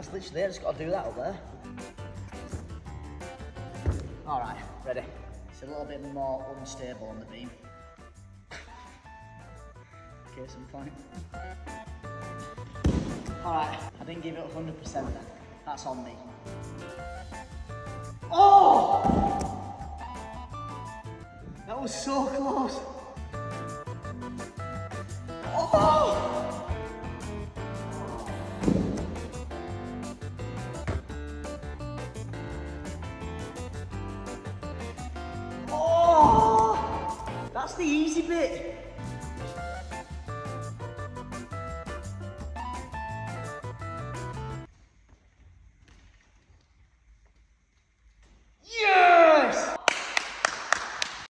That's literally it, I just got to do that up there. All right, ready. It's a little bit more unstable on the beam. Case in point. All right, I didn't give it 100% then. That's on me. Oh! That was so close. That's the easy bit.